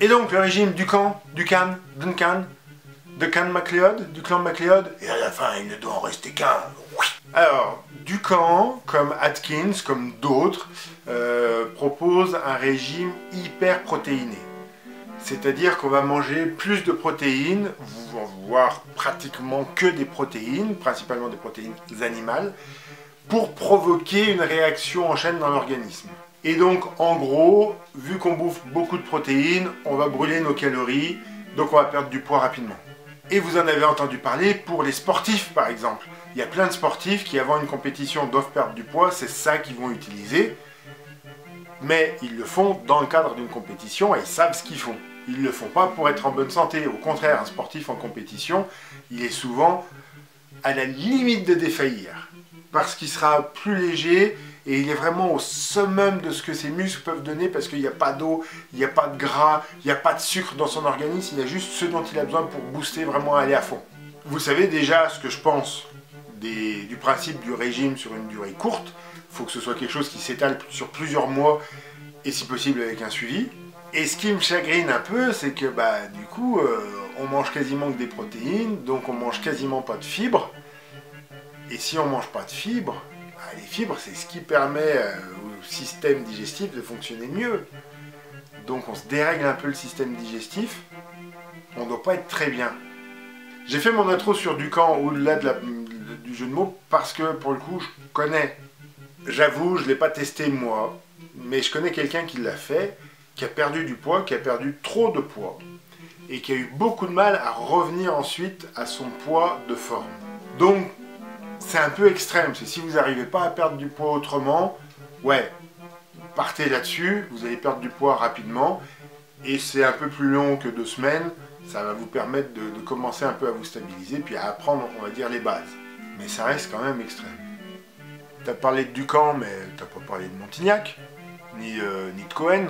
Et donc le régime Ducan, Ducan, Duncan, Duncan MacLeod, du clan MacLeod, et à la fin il ne doit en rester qu'un. Alors, Ducan, comme Atkins, comme d'autres, euh, propose un régime hyper protéiné. C'est-à-dire qu'on va manger plus de protéines, voire pratiquement que des protéines, principalement des protéines animales, pour provoquer une réaction en chaîne dans l'organisme. Et donc, en gros, vu qu'on bouffe beaucoup de protéines, on va brûler nos calories, donc on va perdre du poids rapidement. Et vous en avez entendu parler pour les sportifs, par exemple. Il y a plein de sportifs qui, avant une compétition, doivent perdre du poids, c'est ça qu'ils vont utiliser. Mais ils le font dans le cadre d'une compétition et ils savent ce qu'ils font. Ils ne le font pas pour être en bonne santé. Au contraire, un sportif en compétition, il est souvent à la limite de défaillir. Parce qu'il sera plus léger et il est vraiment au summum de ce que ses muscles peuvent donner parce qu'il n'y a pas d'eau, il n'y a pas de gras, il n'y a pas de sucre dans son organisme, il a juste ce dont il a besoin pour booster, vraiment aller à fond. Vous savez déjà ce que je pense du principe du régime sur une durée courte. Il faut que ce soit quelque chose qui s'étale sur plusieurs mois et si possible avec un suivi. Et ce qui me chagrine un peu, c'est que bah, du coup, euh, on mange quasiment que des protéines, donc on mange quasiment pas de fibres. Et si on mange pas de fibres, les fibres, c'est ce qui permet euh, au système digestif de fonctionner mieux. Donc on se dérègle un peu le système digestif, on ne doit pas être très bien. J'ai fait mon intro sur Ducan au-delà du jeu de mots parce que pour le coup, je connais. J'avoue, je ne l'ai pas testé moi, mais je connais quelqu'un qui l'a fait qui a perdu du poids, qui a perdu trop de poids, et qui a eu beaucoup de mal à revenir ensuite à son poids de forme. Donc, c'est un peu extrême. C'est si vous n'arrivez pas à perdre du poids autrement, ouais, partez là-dessus, vous allez perdre du poids rapidement, et c'est un peu plus long que deux semaines, ça va vous permettre de, commencer un peu à vous stabiliser, puis à apprendre, on va dire, les bases. Mais ça reste quand même extrême. T'as parlé de Ducamp, mais t'as pas parlé de Montignac, ni, euh, ni de Cohen.